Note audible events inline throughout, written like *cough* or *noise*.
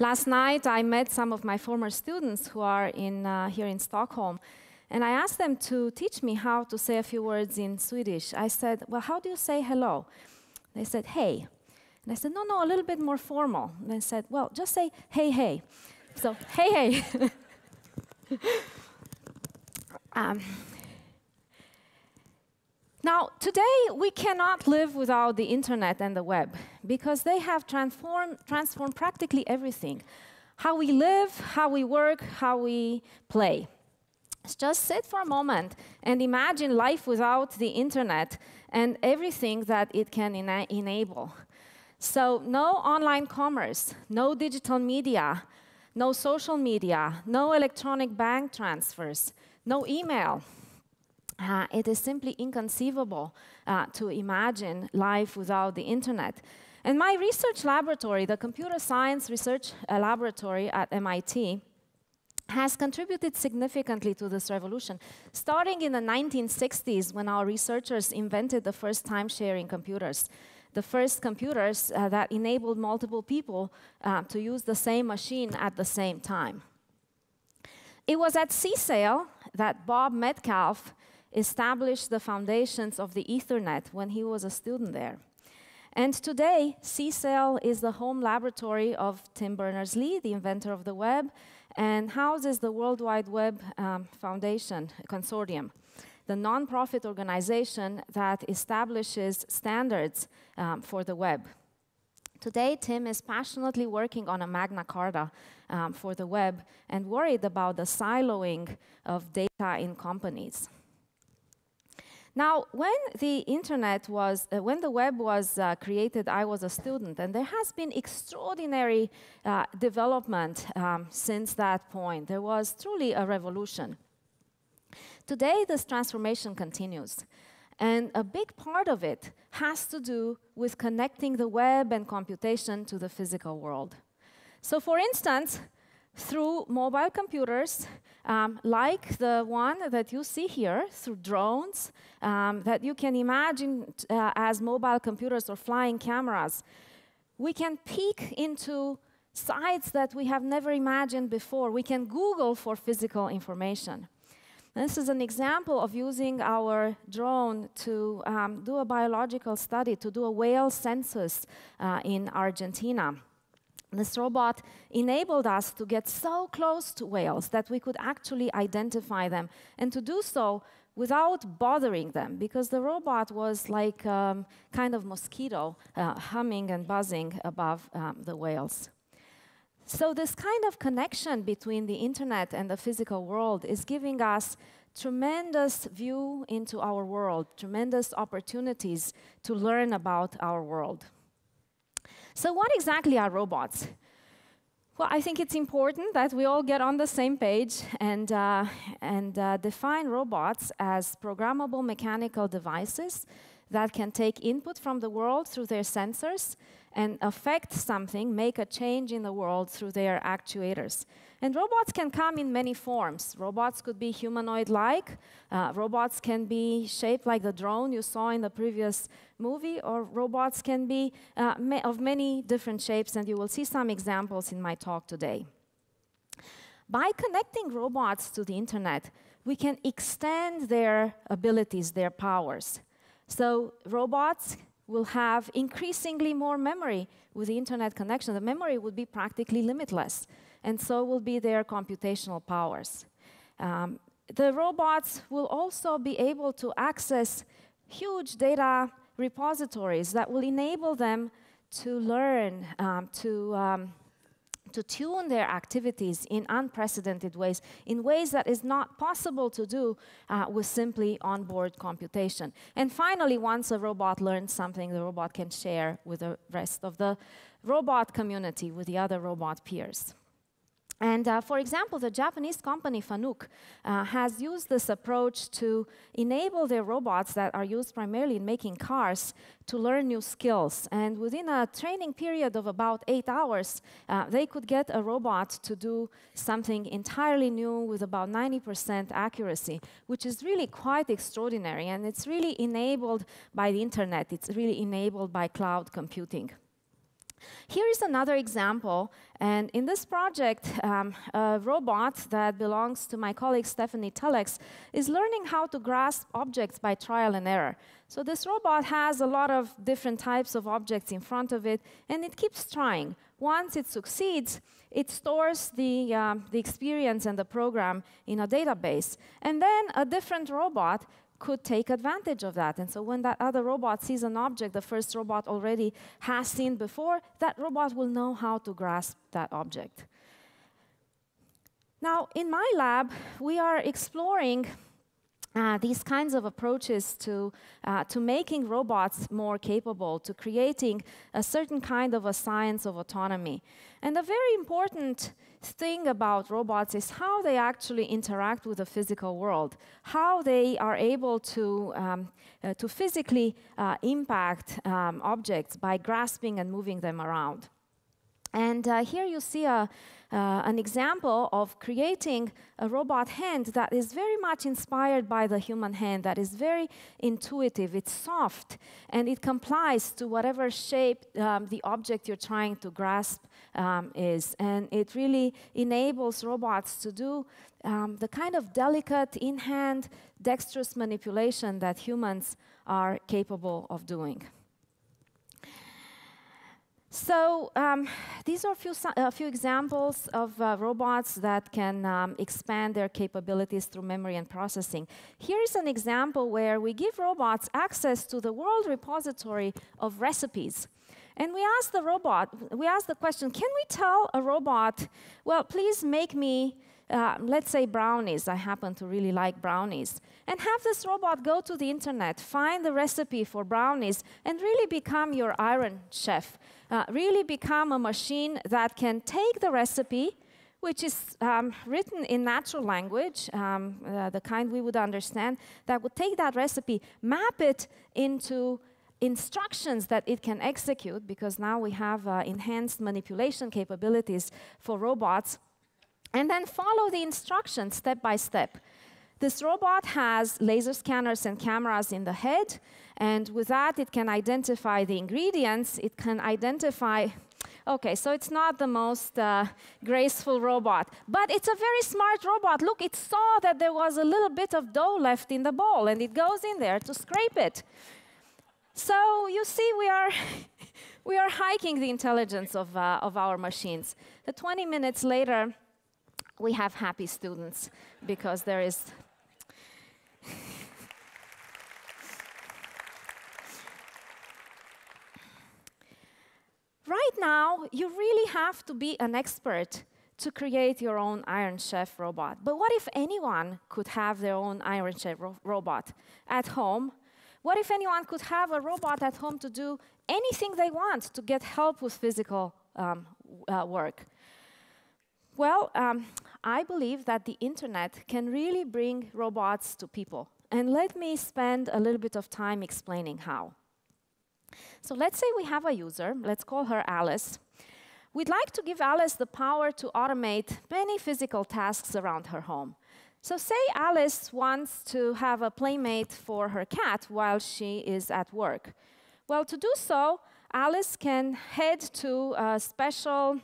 Last night, I met some of my former students who are in, uh, here in Stockholm, and I asked them to teach me how to say a few words in Swedish. I said, Well, how do you say hello? They said, Hey. And I said, No, no, a little bit more formal. And they said, Well, just say, Hey, hey. So, hey, hey. *laughs* um, now, today we cannot live without the internet and the web because they have transformed, transformed practically everything how we live, how we work, how we play. Just sit for a moment and imagine life without the internet and everything that it can ena enable. So, no online commerce, no digital media, no social media, no electronic bank transfers, no email, uh, it is simply inconceivable uh, to imagine life without the internet. And my research laboratory, the Computer Science Research uh, Laboratory at MIT, has contributed significantly to this revolution. Starting in the 1960s, when our researchers invented the first time sharing computers, the first computers uh, that enabled multiple people uh, to use the same machine at the same time. It was at CSAIL that Bob Metcalfe established the foundations of the Ethernet when he was a student there. And today, CSAIL is the home laboratory of Tim Berners-Lee, the inventor of the web, and houses the World Wide Web um, Foundation Consortium, the nonprofit organization that establishes standards um, for the web. Today, Tim is passionately working on a Magna Carta um, for the web and worried about the siloing of data in companies. Now, when the internet was, uh, when the web was uh, created, I was a student, and there has been extraordinary uh, development um, since that point. There was truly a revolution. Today, this transformation continues. And a big part of it has to do with connecting the web and computation to the physical world. So, for instance, through mobile computers, um, like the one that you see here, through drones, um, that you can imagine uh, as mobile computers or flying cameras. We can peek into sites that we have never imagined before. We can Google for physical information. This is an example of using our drone to um, do a biological study, to do a whale census uh, in Argentina. This robot enabled us to get so close to whales that we could actually identify them, and to do so without bothering them, because the robot was like um, kind of mosquito uh, humming and buzzing above um, the whales. So this kind of connection between the internet and the physical world is giving us tremendous view into our world, tremendous opportunities to learn about our world. So what exactly are robots? Well, I think it's important that we all get on the same page and, uh, and uh, define robots as programmable mechanical devices that can take input from the world through their sensors and affect something, make a change in the world through their actuators. And robots can come in many forms. Robots could be humanoid-like. Uh, robots can be shaped like the drone you saw in the previous movie, or robots can be uh, ma of many different shapes, and you will see some examples in my talk today. By connecting robots to the internet, we can extend their abilities, their powers. So robots will have increasingly more memory with the internet connection. The memory would be practically limitless and so will be their computational powers. Um, the robots will also be able to access huge data repositories that will enable them to learn, um, to, um, to tune their activities in unprecedented ways, in ways that is not possible to do uh, with simply onboard computation. And finally, once a robot learns something, the robot can share with the rest of the robot community, with the other robot peers. And uh, for example, the Japanese company Fanuc uh, has used this approach to enable their robots that are used primarily in making cars to learn new skills. And within a training period of about eight hours, uh, they could get a robot to do something entirely new with about 90% accuracy, which is really quite extraordinary. And it's really enabled by the internet, it's really enabled by cloud computing. Here is another example, and in this project, um, a robot that belongs to my colleague Stefanie Tellex is learning how to grasp objects by trial and error. So this robot has a lot of different types of objects in front of it, and it keeps trying. Once it succeeds, it stores the, um, the experience and the program in a database. And then a different robot could take advantage of that. And so when that other robot sees an object the first robot already has seen before, that robot will know how to grasp that object. Now, in my lab, we are exploring uh, these kinds of approaches to, uh, to making robots more capable, to creating a certain kind of a science of autonomy. And a very important thing about robots is how they actually interact with the physical world, how they are able to, um, uh, to physically uh, impact um, objects by grasping and moving them around. And uh, here you see a, uh, an example of creating a robot hand that is very much inspired by the human hand, that is very intuitive, it's soft, and it complies to whatever shape um, the object you're trying to grasp um, is. And it really enables robots to do um, the kind of delicate, in hand, dexterous manipulation that humans are capable of doing. So um, these are a few, a few examples of uh, robots that can um, expand their capabilities through memory and processing. Here is an example where we give robots access to the world repository of recipes. And we ask the robot, we ask the question, can we tell a robot, well, please make me uh, let's say brownies, I happen to really like brownies, and have this robot go to the internet, find the recipe for brownies, and really become your iron chef. Uh, really become a machine that can take the recipe, which is um, written in natural language, um, uh, the kind we would understand, that would take that recipe, map it into instructions that it can execute, because now we have uh, enhanced manipulation capabilities for robots and then follow the instructions step by step. This robot has laser scanners and cameras in the head, and with that, it can identify the ingredients. It can identify, okay, so it's not the most uh, graceful robot, but it's a very smart robot. Look, it saw that there was a little bit of dough left in the bowl, and it goes in there to scrape it. So you see, we are, *laughs* we are hiking the intelligence of, uh, of our machines. The 20 minutes later, we have happy students because there is *laughs* right now you really have to be an expert to create your own Iron Chef robot. But what if anyone could have their own Iron Chef ro robot at home? What if anyone could have a robot at home to do anything they want to get help with physical um, uh, work? Well, um, I believe that the internet can really bring robots to people. And let me spend a little bit of time explaining how. So let's say we have a user, let's call her Alice. We'd like to give Alice the power to automate many physical tasks around her home. So say Alice wants to have a playmate for her cat while she is at work. Well, to do so, Alice can head to a special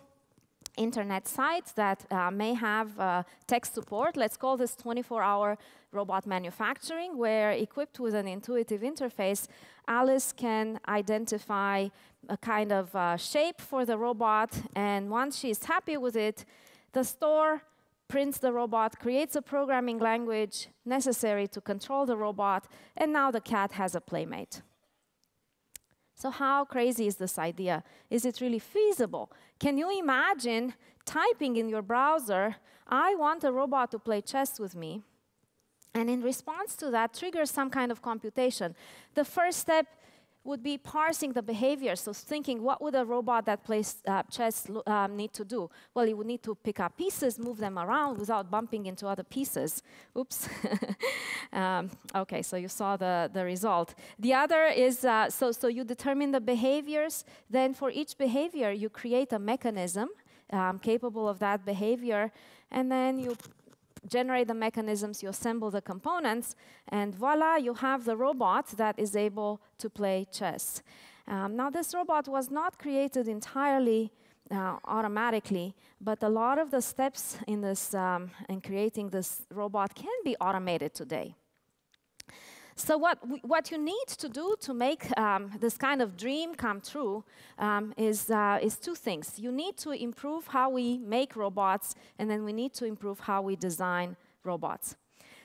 internet sites that uh, may have uh, tech support. Let's call this 24-hour robot manufacturing, where equipped with an intuitive interface, Alice can identify a kind of uh, shape for the robot, and once she's happy with it, the store prints the robot, creates a programming language necessary to control the robot, and now the cat has a playmate. So how crazy is this idea? Is it really feasible? Can you imagine typing in your browser, I want a robot to play chess with me, and in response to that, trigger some kind of computation? The first step would be parsing the behavior. So thinking, what would a robot that plays uh, chess um, need to do? Well, it would need to pick up pieces, move them around without bumping into other pieces. Oops. *laughs* um, okay, so you saw the, the result. The other is, uh, so, so you determine the behaviors. Then for each behavior, you create a mechanism um, capable of that behavior. And then you generate the mechanisms, you assemble the components, and voila, you have the robot that is able to play chess. Um, now, this robot was not created entirely uh, automatically, but a lot of the steps in this um, in creating this robot can be automated today. So what, what you need to do to make um, this kind of dream come true um, is, uh, is two things. You need to improve how we make robots, and then we need to improve how we design robots.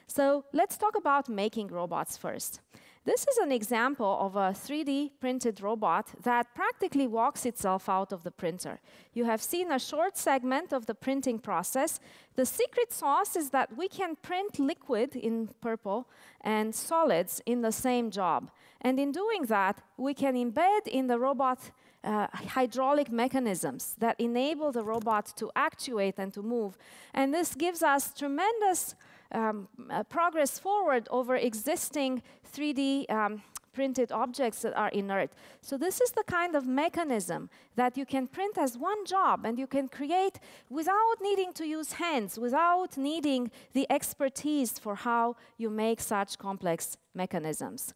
So let's talk about making robots first. This is an example of a 3D printed robot that practically walks itself out of the printer. You have seen a short segment of the printing process. The secret sauce is that we can print liquid in purple and solids in the same job. And in doing that, we can embed in the robot uh, hydraulic mechanisms that enable the robot to actuate and to move. And this gives us tremendous um, uh, progress forward over existing 3D um, printed objects that are inert. So this is the kind of mechanism that you can print as one job and you can create without needing to use hands, without needing the expertise for how you make such complex mechanisms.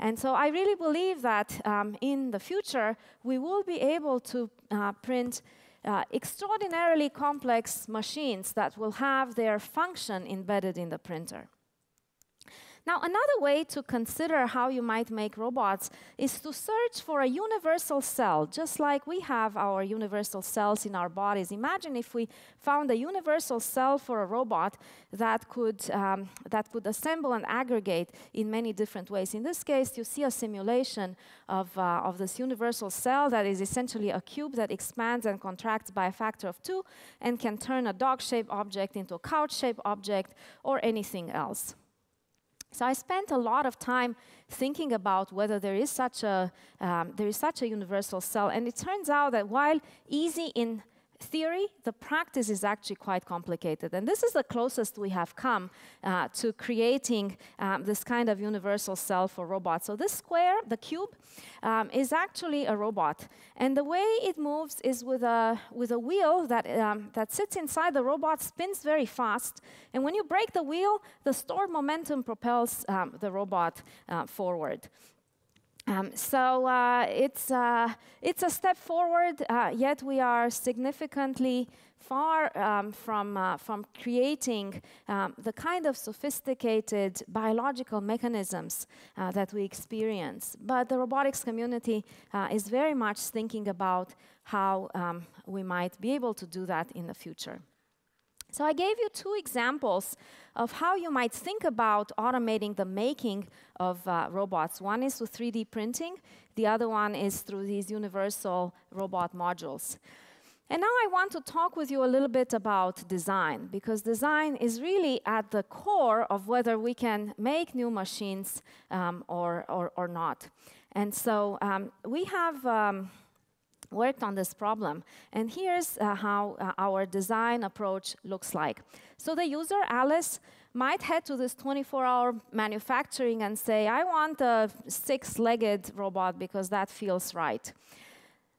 And so I really believe that um, in the future, we will be able to uh, print uh, extraordinarily complex machines that will have their function embedded in the printer. Now, another way to consider how you might make robots is to search for a universal cell, just like we have our universal cells in our bodies. Imagine if we found a universal cell for a robot that could, um, that could assemble and aggregate in many different ways. In this case, you see a simulation of, uh, of this universal cell that is essentially a cube that expands and contracts by a factor of two and can turn a dog-shaped object into a couch-shaped object or anything else. So I spent a lot of time thinking about whether there is such a um, there is such a universal cell, and it turns out that while easy in theory, the practice is actually quite complicated. And this is the closest we have come uh, to creating um, this kind of universal cell for robots. So this square, the cube, um, is actually a robot. And the way it moves is with a, with a wheel that, um, that sits inside the robot, spins very fast. And when you break the wheel, the stored momentum propels um, the robot uh, forward. Um, so uh, it's, uh, it's a step forward, uh, yet we are significantly far um, from, uh, from creating um, the kind of sophisticated biological mechanisms uh, that we experience. But the robotics community uh, is very much thinking about how um, we might be able to do that in the future. So I gave you two examples of how you might think about automating the making of uh, robots. One is with 3D printing, the other one is through these universal robot modules. And now I want to talk with you a little bit about design, because design is really at the core of whether we can make new machines um, or, or, or, not. And so um, we have um, worked on this problem. And here's uh, how uh, our design approach looks like. So the user, Alice, might head to this 24-hour manufacturing and say, I want a six-legged robot because that feels right.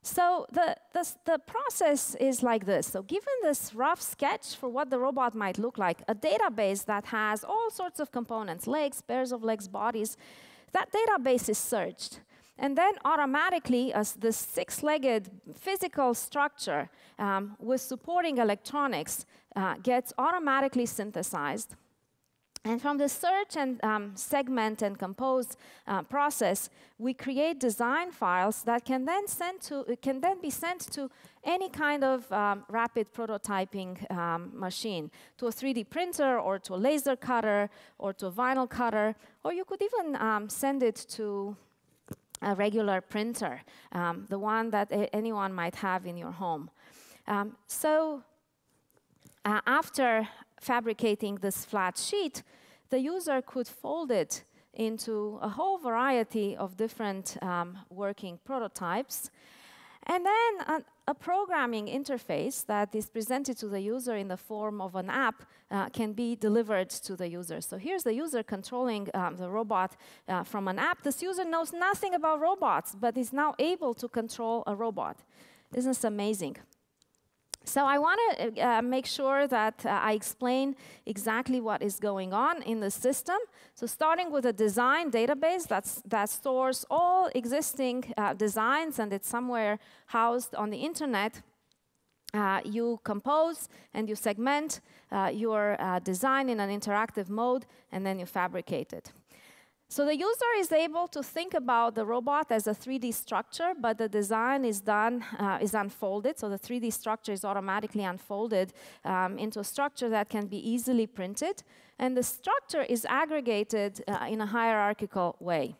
So the, the, the, process is like this. So given this rough sketch for what the robot might look like, a database that has all sorts of components, legs, pairs of legs, bodies, that database is searched. And then automatically, as the six-legged physical structure um, with supporting electronics uh, gets automatically synthesized. And from the search and um, segment and compose uh, process, we create design files that can then send to can then be sent to any kind of um, rapid prototyping um, machine, to a 3D printer or to a laser cutter or to a vinyl cutter, or you could even um, send it to a regular printer, um, the one that anyone might have in your home. Um, so uh, after fabricating this flat sheet, the user could fold it into a whole variety of different um, working prototypes. And then a, a, programming interface that is presented to the user in the form of an app uh, can be delivered to the user. So here's the user controlling um, the robot uh, from an app. This user knows nothing about robots, but is now able to control a robot. Isn't this amazing? So I want to uh, make sure that uh, I explain exactly what is going on in the system. So starting with a design database that's, that stores all existing uh, designs and it's somewhere housed on the internet. Uh, you compose and you segment uh, your uh, design in an interactive mode and then you fabricate it. So the user is able to think about the robot as a 3D structure, but the design is done, uh, is unfolded. So the 3D structure is automatically unfolded um, into a structure that can be easily printed. And the structure is aggregated uh, in a hierarchical way.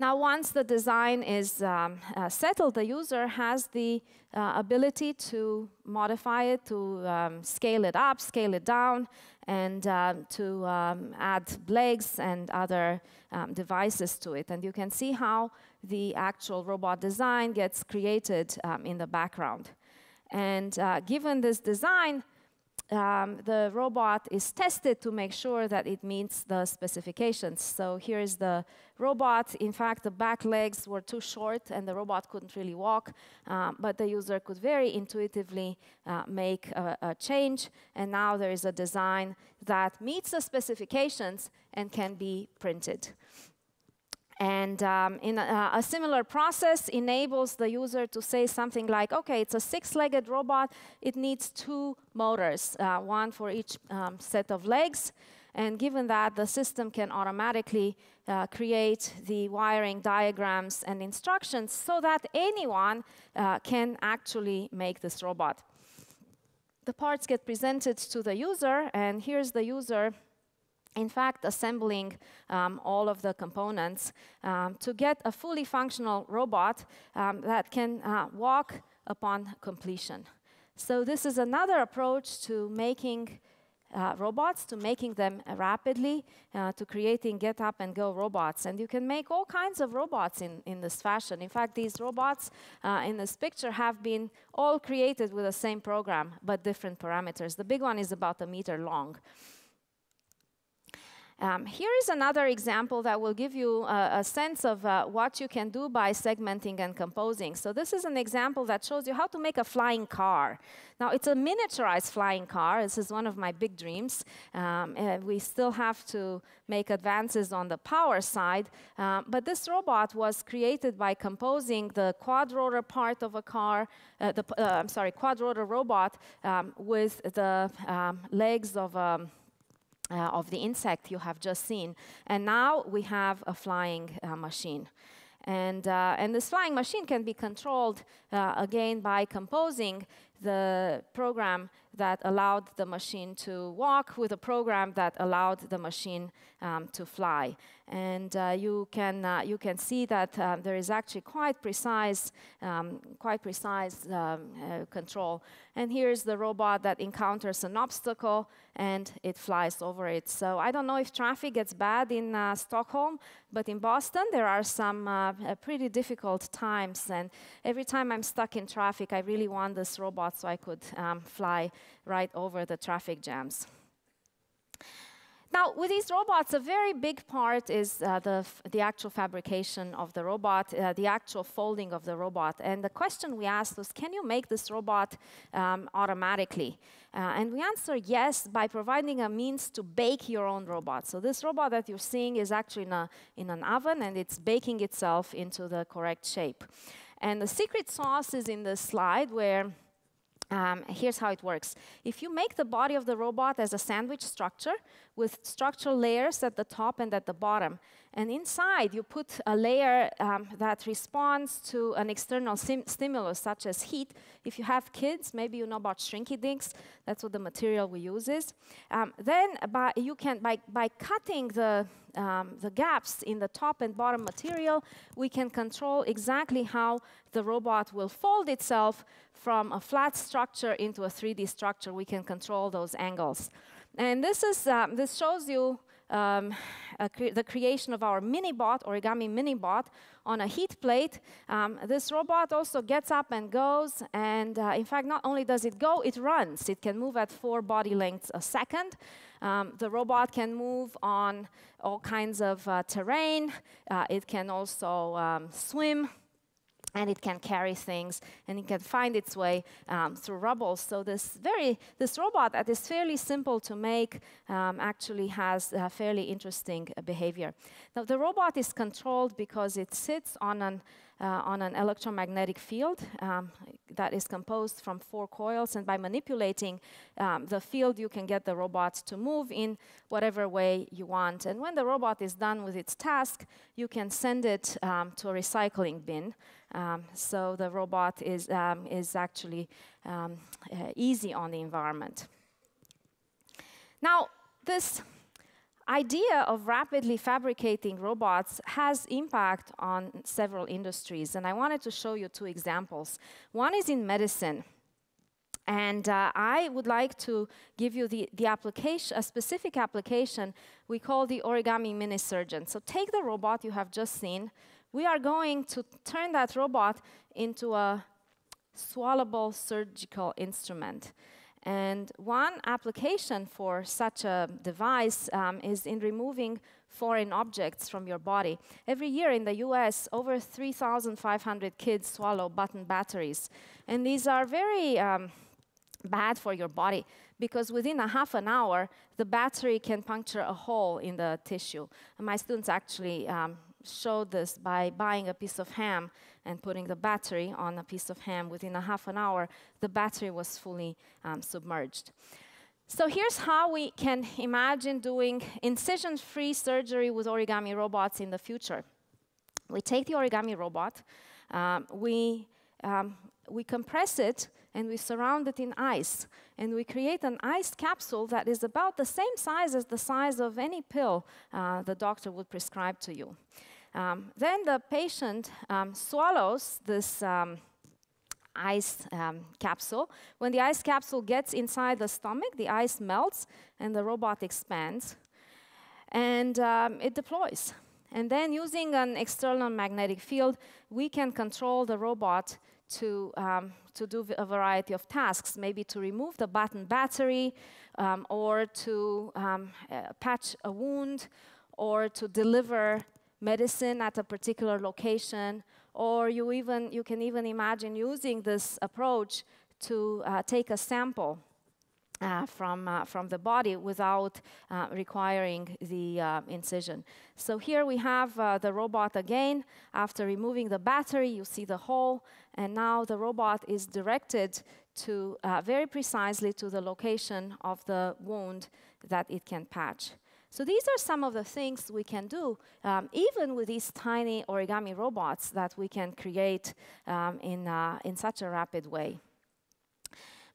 Now, once the design is um, uh, settled, the user has the uh, ability to modify it, to um, scale it up, scale it down, and um, to um, add legs and other um, devices to it. And you can see how the actual robot design gets created um, in the background. And uh, given this design, um, the robot is tested to make sure that it meets the specifications. So here is the robot. In fact, the back legs were too short and the robot couldn't really walk, uh, but the user could very intuitively uh, make a, a change. And now there is a design that meets the specifications and can be printed. And um, in a, a, similar process enables the user to say something like, okay, it's a six-legged robot. It needs two motors, uh, one for each um, set of legs. And given that, the system can automatically uh, create the wiring diagrams and instructions so that anyone uh, can actually make this robot. The parts get presented to the user, and here's the user in fact, assembling um, all of the components um, to get a fully functional robot um, that can uh, walk upon completion. So this is another approach to making uh, robots, to making them rapidly, uh, to creating get up and go robots. And you can make all kinds of robots in, in this fashion. In fact, these robots uh, in this picture have been all created with the same program, but different parameters. The big one is about a meter long. Um, here is another example that will give you a, a sense of uh, what you can do by segmenting and composing. So this is an example that shows you how to make a flying car. Now, it's a miniaturized flying car. This is one of my big dreams. Um, we still have to make advances on the power side, um, but this robot was created by composing the quadrotor part of a car, uh, the, uh, I'm sorry, quadrotor robot um, with the um, legs of a uh, of the insect you have just seen. And now we have a flying uh, machine. And, uh, and this flying machine can be controlled uh, again by composing the program that allowed the machine to walk with a program that allowed the machine um, to fly. And uh, you, can, uh, you can see that uh, there is actually quite precise, um, quite precise um, uh, control. And here's the robot that encounters an obstacle and it flies over it. So I don't know if traffic gets bad in uh, Stockholm, but in Boston there are some uh, pretty difficult times. And every time I'm stuck in traffic, I really want this robot so I could um, fly right over the traffic jams. Now, with these robots, a very big part is uh, the, the actual fabrication of the robot, uh, the actual folding of the robot. And the question we asked was, can you make this robot um, automatically? Uh, and we answer yes by providing a means to bake your own robot. So this robot that you're seeing is actually in, a, in an oven, and it's baking itself into the correct shape. And the secret sauce is in the slide where um, here's how it works. If you make the body of the robot as a sandwich structure with structural layers at the top and at the bottom, and inside you put a layer um, that responds to an external stimulus such as heat. If you have kids, maybe you know about shrinky dinks. That's what the material we use is. Um, then by, you can, by, by cutting the, um, the gaps in the top and bottom material, we can control exactly how the robot will fold itself from a flat structure into a 3D structure. We can control those angles. And this, is, um, this shows you um, cre the creation of our mini bot, origami mini bot, on a heat plate. Um, this robot also gets up and goes, and uh, in fact, not only does it go, it runs. It can move at four body lengths a second. Um, the robot can move on all kinds of uh, terrain. Uh, it can also um, swim and it can carry things and it can find its way um, through rubble. So this very this robot that is fairly simple to make um, actually has a fairly interesting uh, behavior. Now the robot is controlled because it sits on an on an electromagnetic field um, that is composed from four coils. And by manipulating um, the field, you can get the robot to move in whatever way you want. And when the robot is done with its task, you can send it um, to a recycling bin. Um, so the robot is, um, is actually um, uh, easy on the environment. Now, this idea of rapidly fabricating robots has impact on several industries, and I wanted to show you two examples. One is in medicine. And uh, I would like to give you the, the application, a specific application we call the origami mini surgeon. So take the robot you have just seen. We are going to turn that robot into a swallowable surgical instrument. And one application for such a device um, is in removing foreign objects from your body. Every year in the US, over 3,500 kids swallow button batteries. And these are very um, bad for your body because within a half an hour, the battery can puncture a hole in the tissue. And my students actually um, showed this by buying a piece of ham and putting the battery on a piece of ham. Within a half an hour, the battery was fully um, submerged. So here's how we can imagine doing incision-free surgery with origami robots in the future. We take the origami robot, um, we, um, we compress it, and we surround it in ice. And we create an ice capsule that is about the same size as the size of any pill uh, the doctor would prescribe to you. Um, then the patient um, swallows this um, ice um, capsule. When the ice capsule gets inside the stomach, the ice melts and the robot expands and um, it deploys. And then using an external magnetic field, we can control the robot to, um, to do a variety of tasks, maybe to remove the button battery um, or to um, uh, patch a wound or to deliver medicine at a particular location, or you, even, you can even imagine using this approach to uh, take a sample uh, from, uh, from the body without uh, requiring the uh, incision. So here we have uh, the robot again. After removing the battery, you see the hole, and now the robot is directed to very precisely to the location of the wound that it can patch. So these are some of the things we can do, um, even with these tiny origami robots that we can create um, in, uh, in such a rapid way.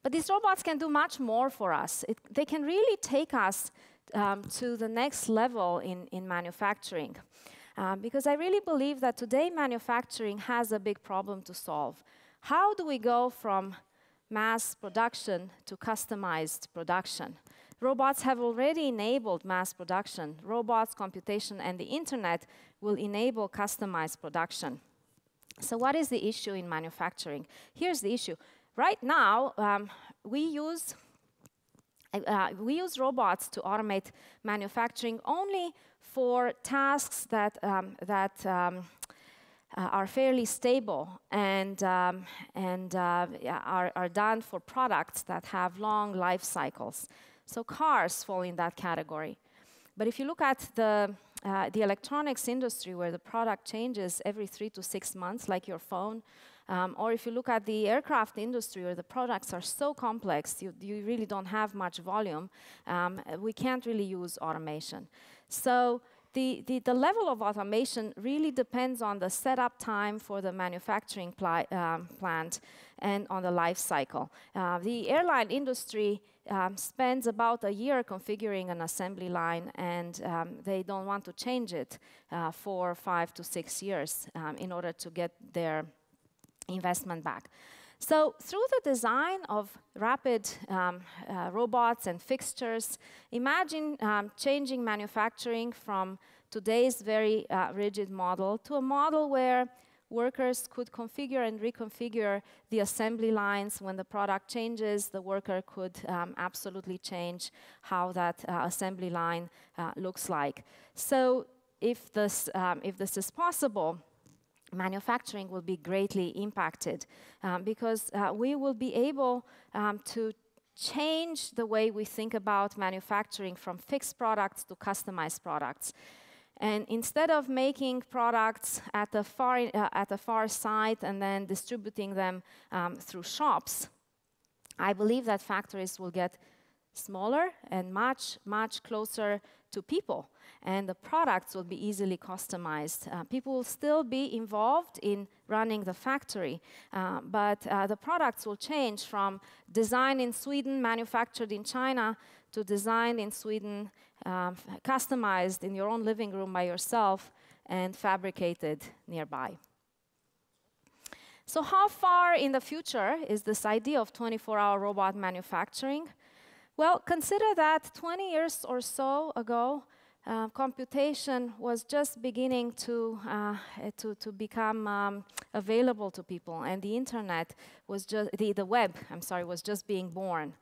But these robots can do much more for us. It, they can really take us um, to the next level in, in manufacturing. Um, because I really believe that today manufacturing has a big problem to solve. How do we go from mass production to customized production? Robots have already enabled mass production. Robots, computation, and the internet will enable customized production. So what is the issue in manufacturing? Here's the issue. Right now, um, we use uh, we use robots to automate manufacturing only for tasks that um, that um, uh, are fairly stable and, um, and uh, are, are done for products that have long life cycles. So cars fall in that category. But if you look at the, uh, the electronics industry where the product changes every three to six months, like your phone, um, or if you look at the aircraft industry where the products are so complex, you, you really don't have much volume, um, we can't really use automation. So the, the, the, level of automation really depends on the setup time for the manufacturing um, plant and on the life cycle. Uh, the airline industry um, spends about a year configuring an assembly line and um, they don't want to change it uh, for five to six years um, in order to get their investment back. So through the design of rapid um, uh, robots and fixtures, imagine um, changing manufacturing from today's very uh, rigid model to a model where workers could configure and reconfigure the assembly lines. When the product changes, the worker could um, absolutely change how that uh, assembly line uh, looks like. So if this, um, if this is possible, manufacturing will be greatly impacted um, because uh, we will be able um, to change the way we think about manufacturing from fixed products to customized products. And instead of making products at the far, uh, at the far side and then distributing them um, through shops, I believe that factories will get smaller and much, much closer to people. And the products will be easily customized. Uh, people will still be involved in running the factory, uh, but uh, the products will change from design in Sweden, manufactured in China, to design in Sweden, um, customized in your own living room by yourself, and fabricated nearby. So how far in the future is this idea of 24-hour robot manufacturing? Well, consider that 20 years or so ago, uh, computation was just beginning to, uh, to, to become um, available to people, and the internet was just, the, the web, I'm sorry, was just being born.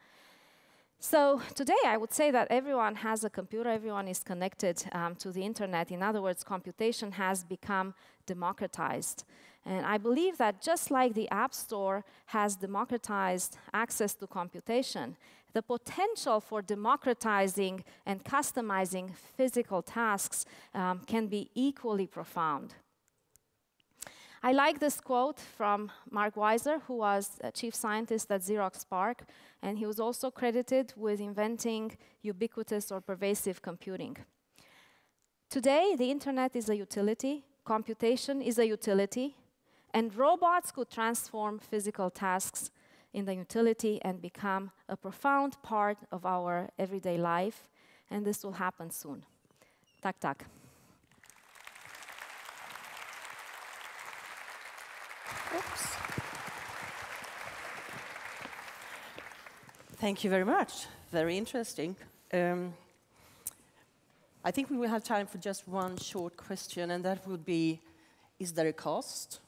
So today I would say that everyone has a computer, everyone is connected um, to the internet. In other words, computation has become democratized. And I believe that just like the App Store has democratized access to computation, the potential for democratizing and customizing physical tasks um, can be equally profound. I like this quote from Mark Weiser, who was a chief scientist at Xerox PARC, and he was also credited with inventing ubiquitous or pervasive computing. Today, the internet is a utility, computation is a utility, and robots could transform physical tasks in the utility and become a profound part of our everyday life, and this will happen soon. Tak, tak. Thank you very much. Very interesting. Um, I think we will have time for just one short question, and that would be, is there a cost?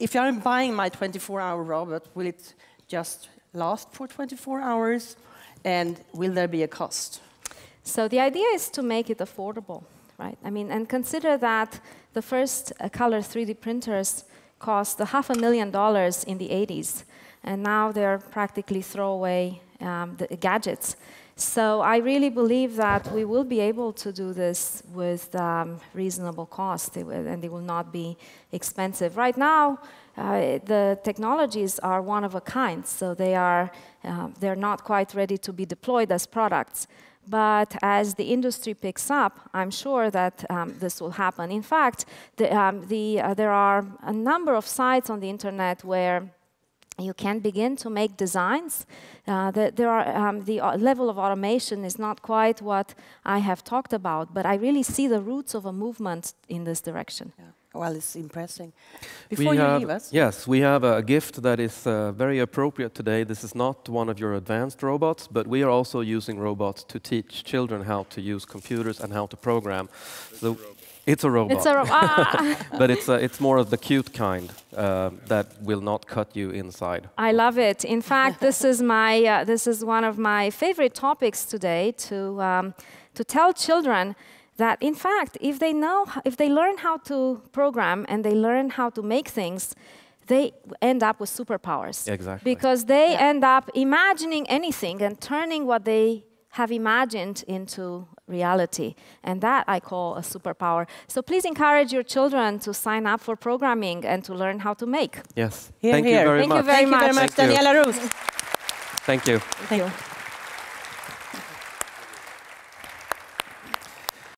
if I'm buying my 24-hour robot, will it just last for 24 hours? And will there be a cost? So the idea is to make it affordable, right? I mean, and consider that the first uh, color 3D printers cost a half a million dollars in the 80s, and now they're practically throwaway um, gadgets. So I really believe that we will be able to do this with um, reasonable cost, and it will not be expensive. Right now, uh, the technologies are one of a kind, so they are uh, they're not quite ready to be deployed as products. But as the industry picks up, I'm sure that um, this will happen. In fact, the, um, the, uh, there are a number of sites on the internet where you can begin to make designs. Uh, the, there are, um, the uh, level of automation is not quite what I have talked about, but I really see the roots of a movement in this direction. Yeah. Well, it's impressive. Before we you have, leave us. Yes, we have a gift that is uh, very appropriate today. This is not one of your advanced robots, but we are also using robots to teach children how to use computers and how to program. So it's a robot. It's a robot. Ah. *laughs* but it's, uh, it's more of the cute kind uh, that will not cut you inside. I love it. In fact, this is, my, uh, this is one of my favorite topics today to, um, to tell children that in fact, if they know, if they learn how to program and they learn how to make things, they end up with superpowers. Exactly. Because they yeah. end up imagining anything and turning what they have imagined into reality. And that I call a superpower. So please encourage your children to sign up for programming and to learn how to make. Yes. Here, Thank here. you very Thank much. You very Thank much. you very much, Daniela Rus. Thank you. Thank you.